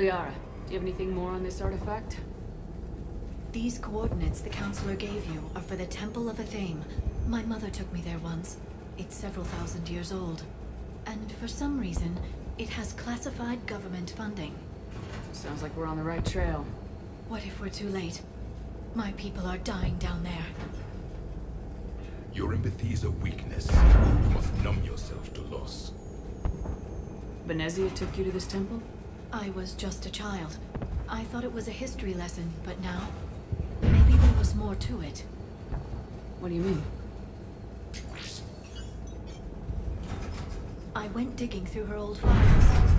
Liara, do you have anything more on this artifact? These coordinates the councilor gave you are for the Temple of Athame. My mother took me there once. It's several thousand years old. And for some reason, it has classified government funding. Sounds like we're on the right trail. What if we're too late? My people are dying down there. Your empathy is a weakness. You must numb yourself to loss. Benezia took you to this temple? I was just a child. I thought it was a history lesson, but now... Maybe there was more to it. What do you mean? I went digging through her old files.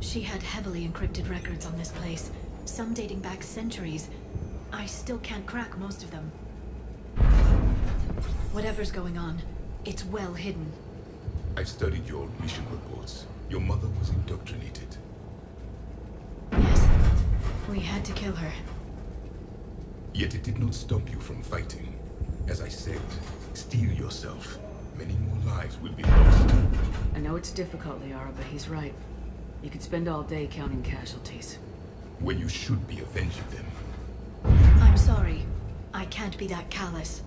She had heavily encrypted records on this place, some dating back centuries. I still can't crack most of them. Whatever's going on, it's well hidden. I've studied your old mission reports. Your mother was indoctrinated. Yes, we had to kill her. Yet it did not stop you from fighting. As I said, steel yourself. Many more lives will be lost. I know it's difficult, Liara, but he's right. You could spend all day counting casualties. When you should be avenging them. I'm sorry. I can't be that callous.